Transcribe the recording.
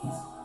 Peace.